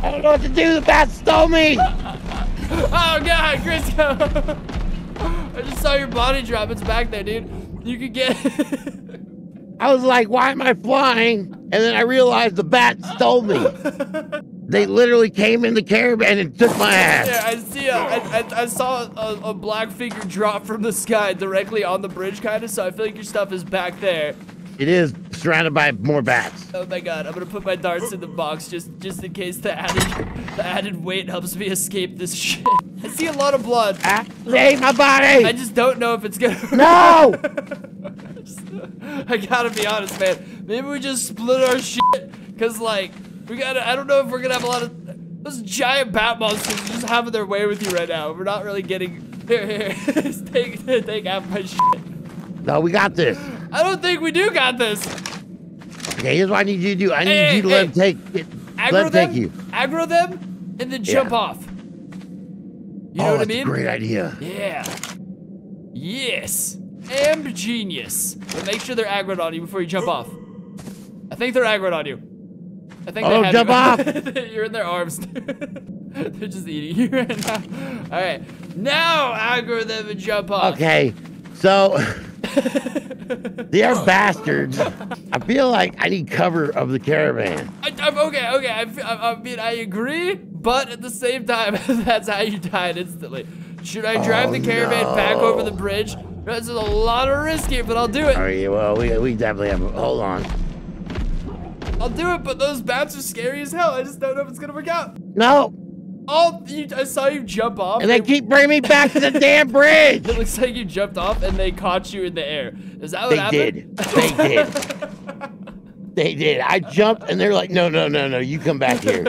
I don't know what to do. The bat stole me!
oh god, Chris, I just saw your body drop. It's back there, dude. You could get.
I was like, why am I flying? And then I realized the bat stole me. They literally came in the caravan and took my ass.
yeah, I see. A, I, I, I saw a, a black figure drop from the sky directly on the bridge, kind of. So I feel like your stuff is back there.
It is surrounded by more bats.
Oh my god, I'm gonna put my darts in the box just just in case the added the added weight helps me escape this shit. I see a lot of blood.
Ah, my
I just don't know if it's gonna.
No!
I gotta be honest, man. Maybe we just split our shit, cause like we gotta. I don't know if we're gonna have a lot of those giant bat monsters just having their way with you right now. We're not really getting. Here, here, take take half my shit.
No, we got this.
I don't think we do got this.
Okay, here's what I need you to do. I need
Hey,
you to
hey,
let him take it.
Aggro
Let him
them,
take you.
aggro them, and then jump
Yeah.
off. You know
oh,
what I
that's
mean?
a great idea.
Yeah. Yes. Am genius. But make sure they're aggroed on you before you jump off. I think they're aggroed on you. I think
Oh,
they
jump
you.
off.
You're in their arms. they're just eating you right now. All right. Now aggro them and jump off.
Okay, so they're bastards. I feel like I need cover of the caravan.
I, I'm okay, okay. I, I, I mean, I agree, but at the same time, that's how you died instantly. Should I drive
Oh,
the caravan back over the bridge? This is a lot of risk here, but I'll do it.
Oh, All right, well, we, we definitely have. Hold on.
I'll do it, but those bats are scary as hell. I just don't know if it's gonna work out.
No,
Oh, you, I saw you jump off.
And they keep bringing me back to the damn bridge.
It looks like you jumped off and they caught you in the air. Is that what
They
happened?
did. They did. They did. I jumped and they're like, no, no, no, no, you come back here.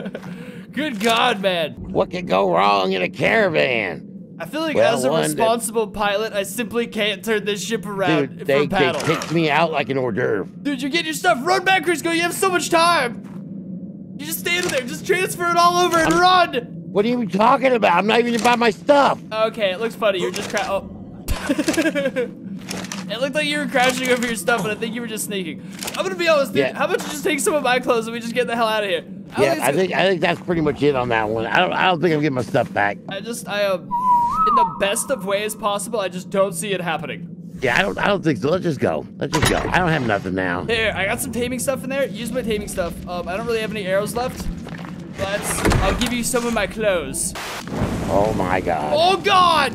Good God, man.
What could go wrong in a caravan?
I feel like
Well,
as a
that-
responsible pilot, I simply can't turn this ship around
Dude,
for
they, they kicked me out like an hors d'oeuvre.
Dude, you get your stuff. Run back, Crisco. You have so much time. You just stand there. Just transfer it all over and run.
What are you talking about? I'm not even about my stuff.
Okay, it looks funny. You're just cra- oh. it looked like you were crashing over your stuff, but I think you were just sneaking. I'm gonna be honest, dude.
Yeah.
How about you just take some of my clothes and we just get the hell out of here? I
Yeah,
it's
I think I think that's pretty much it on that one. I don't I don't think I'm getting my stuff back.
I just, I, um, in the best of ways possible, I just don't see it happening.
Yeah, I don't I don't think so. Let's just go. Let's just go. I don't have nothing now.
Here, I got some taming stuff in there. Use my taming stuff. Um, I don't really have any arrows left, but I'll give you some of my clothes.
Oh my god.
Oh God!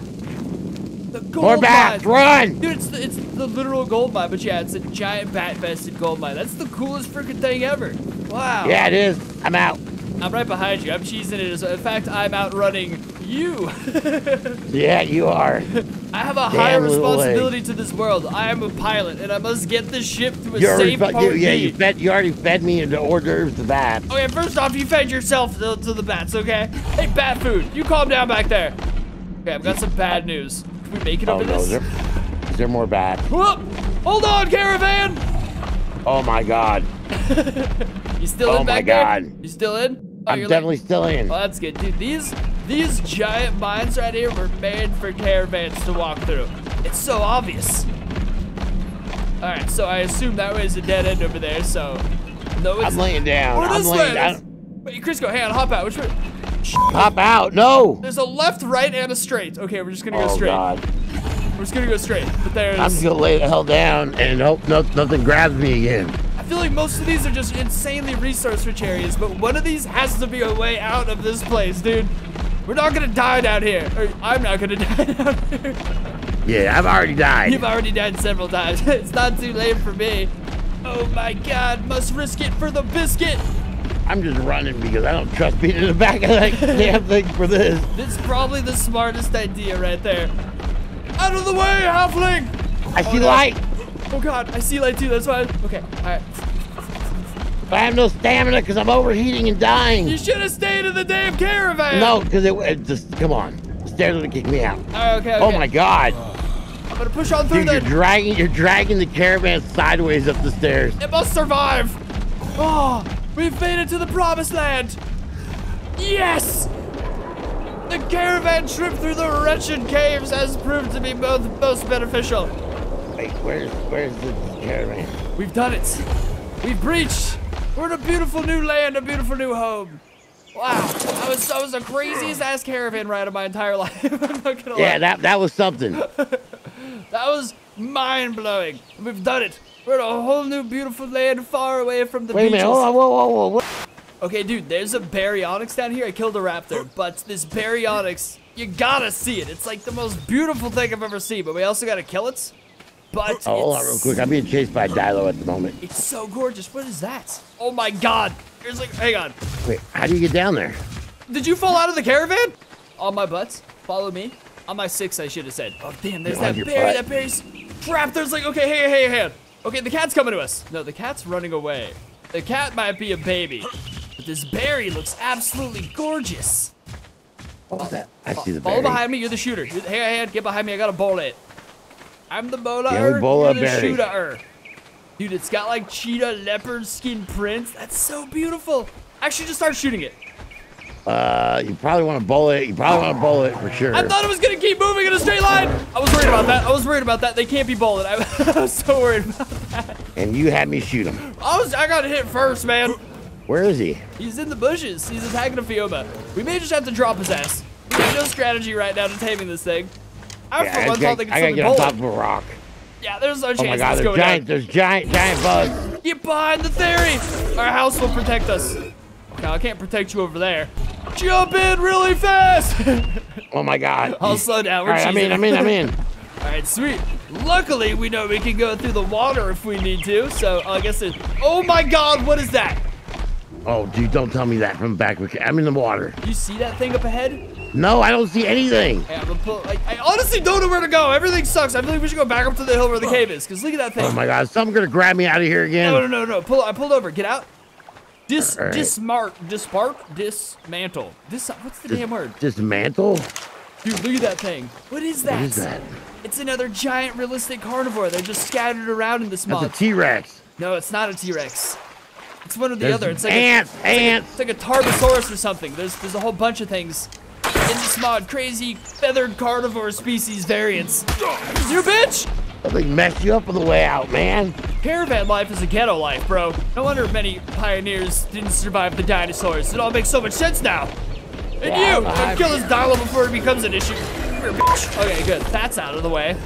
The gold
More bats,
mine.
run!
Dude, it's the, it's the literal gold mine, but yeah, it's a giant bat-vested gold mine. That's the coolest freaking thing ever. Wow.
Yeah, it is. I'm out.
I'm right behind you. I'm cheesing it. In fact, I'm outrunning you.
Yeah, you are.
I have a higher
little
responsibility to this world. I am a pilot, and I must get this ship to a
You already
safe
fed, you, yeah, you fed you already fed me into hors d'oeuvres to that.
Okay, first off, you fed yourself to, to the bats, okay? Hey, bat food, you calm down back there. Okay, I've got some bad news. Can we make it
Oh
over
no,
this?
is there, is there more bad?
Whoop! Hold on, caravan!
Oh my god.
You still
Oh
in
my
back there?
God.
You still in? Oh,
I'm definitely
Like,
still in.
oh, that's good, dude. These these giant mines right here were made for caravans to walk through. It's so obvious. All right, so I assume that way is a dead end over there. So no, it's
I'm laying down.
Or
I'm laying down.
Wait, Crisco, hang on, hop out. Which way?
Hop out. No.
There's a left, right, and a straight. Okay, we're just gonna go
Oh
straight.
god.
We're just gonna go straight. But there's.
I'm just gonna lay the hell down and hope no, nothing grabs me again.
I feel like most of these are just insanely resource-rich areas, but one of these has to be a way out of this place, dude. We're not gonna die down here. Or I'm not gonna die down here.
Yeah, I've already died.
You've already died several times. it's not too late for me. Oh my god, must risk it for the biscuit.
I'm just running because I don't trust being in the back of that damn thing for this.
This is probably the smartest idea right there. Out of the way, halfling!
I see oh,
no.
light.
Oh god, I see light too, that's why. Okay, alright.
I have no stamina because I'm overheating and dying.
You should have stayed in the damn caravan!
No, because it, it just come on. The stairs gonna kick me out.
Okay, okay.
Oh my god.
I'm gonna push on through
Dude, you're dragging you're dragging the caravan sideways up the stairs.
It must survive! Oh, we've made it to the promised land! Yes! The caravan trip through the wretched caves has proved to be both most beneficial.
Wait, where's where's the caravan?
We've done it. We've breached. We're in a beautiful new land, a beautiful new home. Wow, that was that was the craziest ass caravan ride of my entire life. I'm not gonna
Yeah,
lie.
that that was something.
That was mind blowing. We've done it. We're in a whole new beautiful land far away from the
Wait a minute, hold on, whoa, whoa, whoa, whoa.
Okay, dude, there's a baryonyx down here. I killed a raptor, but this baryonyx, you gotta see it. It's like the most beautiful thing I've ever seen, but we also gotta kill it. But
Oh, hold on real quick. I'm being chased by Dilo at the moment.
It's so gorgeous. What is that? Oh my god. There's like, hang on.
Wait, how do you get down there?
Did you fall out of the caravan? On my butt. Follow me. On my six, I should have said. Oh, damn, there's
You're
that Bary.
butt.
That Bary's crap. There's like, okay, hey, hey, hey. Okay, the cat's coming to us. No, the cat's running away. The cat might be a baby. But this Bary looks absolutely gorgeous.
What was that? I see the
Bary.
Follow
behind me. You're the shooter. You're, hey, hey, get behind me. I got a bullet. I'm the bowler.
Yeah, we bowl
You're the shooter. Dude, it's got like cheetah leopard skin prints. That's so beautiful. Actually, just start shooting it.
Uh, you probably want to bowl it. You probably want to bowl it for sure.
I thought it was gonna keep moving in a straight line. I was worried about that. I was worried about that. They can't be. I, I was so worried about that.
and you had me shoot him.
I was. I got hit first, man.
Where is he?
He's in the bushes. He's attacking a Phiomia. We may just have to drop his ass. We have no strategy right now to taming this thing. I,
Yeah,
for one, thought they could
I gotta get on top of a rock.
Yeah, there's no chance
Oh my god, there's giant,
down.
there's giant, giant bugs.
Get behind the Theri. Our house will protect us. Okay, I can't protect you over there. Jump in really fast.
Oh my god.
I'll slow down.
All
We're
right, I'm in. I'm in, I'm in.
All right, sweet. Luckily, we know we can go through the water if we need to. So I guess it. Oh my God, what is that?
Oh, dude, don't tell me that from back. I'm in the water.
You see that thing up ahead?
No, I don't see anything.
Hey, I, I honestly don't know where to go. Everything sucks. I feel like we should go back up to the hill where the cave is. Cause look at that thing.
Oh my God, something's gonna grab me out of here again.
No, no, no, no. Pull. I pulled over. Get out. Dis,
All right.
dismark, dispark, dismantle. Dis. What's the
Dis-
damn word?
Dismantle?
Dude, look at that thing. What is that?
What is that?
It's another giant realistic carnivore. They're just scattered around in this
That's a T-Rex.
no, it's not a T-Rex. It's one or the
There's
other. It's like
ants,
a,
ants.
It's like a Tarbosaurus or something. There's there's a whole bunch of things in this mod. Crazy feathered carnivore species variants. You bitch!
I think messed you up on the way out, man.
Caravan life is a ghetto life, bro. No wonder many pioneers didn't survive the dinosaurs. It all makes so much sense now. And
Yeah,
you, and kill this dino before it becomes an issue. Here. Okay, good. That's out of the way.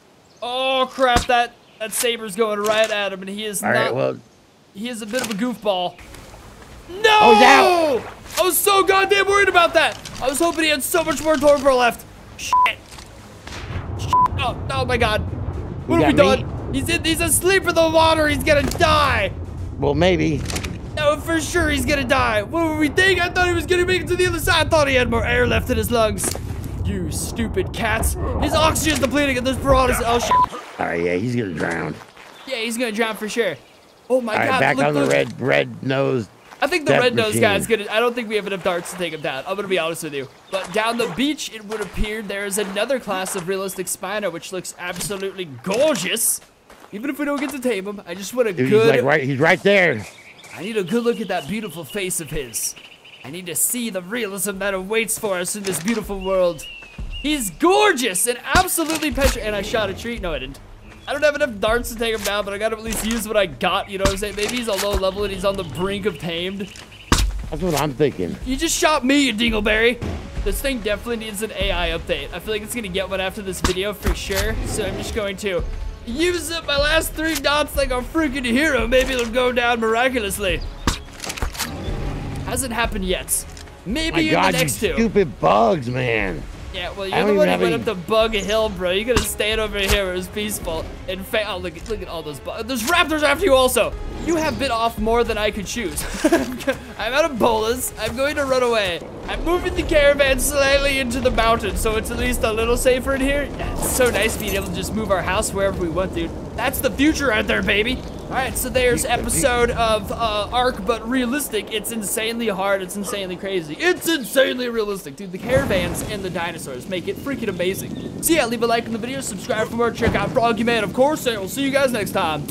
Oh crap! That that saber's going right at him, and he is
All
not.
right, well,
he is a bit of a goofball. No!
Oh, out.
I was so goddamn worried about that. I was hoping he had so much more torpor left. Shit. Shit. Oh, oh my god. What have we done? He's in, he's asleep in the water. He's gonna die.
well, maybe.
No, for sure he's gonna die. What were we thinking? I thought he was gonna make it to the other side. I thought he had more air left in his lungs. You stupid cats. His oxygen's depleting and this piranhas. Oh shit.
All right, yeah, he's gonna drown.
Yeah, he's gonna drown for sure. Oh my
All right,
god.
back
look,
on the red, red nose.
I think the red nose
guy
is gonna. I don't think we have enough darts to take him down. I'm gonna be honest with you. But down the beach, it would appear there is another class of realistic Spino which looks absolutely gorgeous. Even if we don't get to tame him, I just want a
Dude,
good.
he's like right, he's right there.
I need a good look at that beautiful face of his. I need to see the realism that awaits for us in this beautiful world. He's gorgeous and absolutely petri- And I shot a tree. No, I didn't. I don't have enough darts to take him down, but I gotta at least use what I got. You know what I'm saying? Maybe he's a low level and he's on the brink of tamed.
That's what I'm thinking.
You just shot me, you dingleberry. This thing definitely needs an AI update. I feel like it's gonna get one after this video for sure. So I'm just going to use up my last three dots like a freaking hero. Maybe it'll go down miraculously. Hasn't happened yet. Maybe
My
in
God,
the
you
next two.
stupid bugs, man.
Yeah, well, you're the one who went up to Bug Hill, bro. You gotta stand over here where it's peaceful and fa- Oh, look, at- look at all those bugs. There's raptors after you also. You have bit off more than I could choose. I'm out of bolas. I'm going to run away. I'm moving the caravan slightly into the mountains, so it's at least a little safer in here. Yeah, it's so nice being able to just move our house wherever we want, dude. That's the future out there, baby. All right, so there's episode of uh, Ark, but realistic. It's insanely hard. It's insanely crazy. It's insanely realistic, dude. The caravans and the dinosaurs make it freaking amazing. So yeah, leave a like on the video, subscribe for more, check out Froggy Man, of course, and we'll see you guys next time.